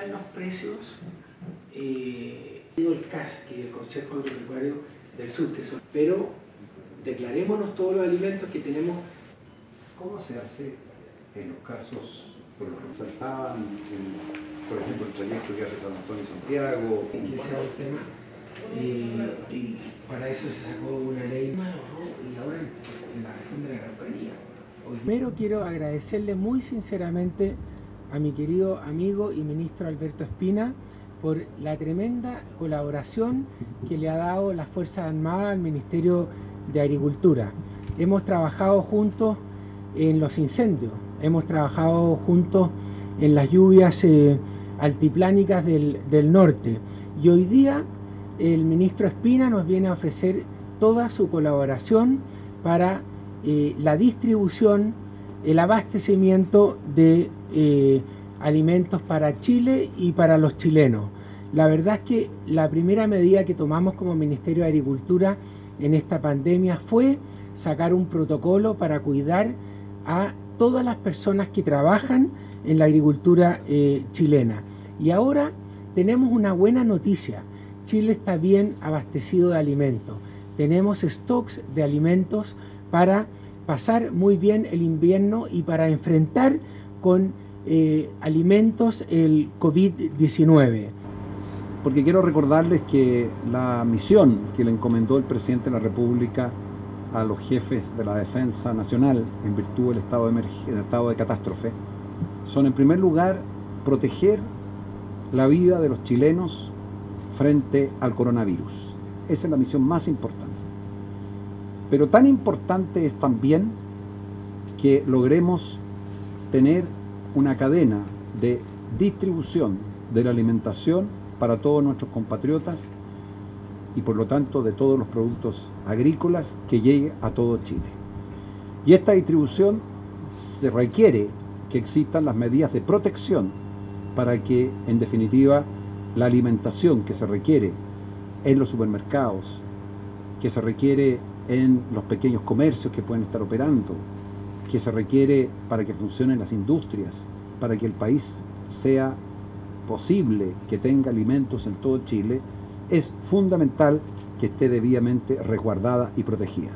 están los precios, eh, el CAS, que es el Consejo Agropecuario del Sur, que son, pero declarémonos todos los alimentos que tenemos. ¿Cómo se hace en los casos por los que saltaban, por ejemplo, el trayecto que hace San Antonio y Santiago? Que sea el tema. Eh, y para eso se sacó una ley y ahora en la región de la Gran Primero quiero agradecerle muy sinceramente a mi querido amigo y ministro Alberto Espina por la tremenda colaboración que le ha dado la Fuerza Armada al Ministerio de Agricultura. Hemos trabajado juntos en los incendios, hemos trabajado juntos en las lluvias eh, altiplánicas del, norte y hoy día el ministro Espina nos viene a ofrecer toda su colaboración para eh, la distribución, el abastecimiento de eh, alimentos para Chile y para los chilenos. La verdad es que la primera medida que tomamos como Ministerio de Agricultura en esta pandemia fue sacar un protocolo para cuidar a todas las personas que trabajan en la agricultura eh, chilena. Y ahora tenemos una buena noticia. Chile está bien abastecido de alimentos. Tenemos stocks de alimentos para pasar muy bien el invierno y para enfrentar con eh, alimentos el COVID-19. Porque quiero recordarles que la misión que le encomendó el presidente de la República a los jefes de la defensa nacional en virtud del estado de, estado de catástrofe son en primer lugar proteger la vida de los chilenos frente al coronavirus. Esa es la misión más importante. Pero tan importante es también que logremos tener una cadena de distribución de la alimentación para todos nuestros compatriotas y por lo tanto de todos los productos agrícolas que llegue a todo Chile. Y esta distribución se requiere que existan las medidas de protección para que en definitiva la alimentación que se requiere en los supermercados, que se requiere en los pequeños comercios que pueden estar operando, que se requiere para que funcionen las industrias, para que el país sea posible que tenga alimentos en todo Chile, es fundamental que esté debidamente resguardada y protegida.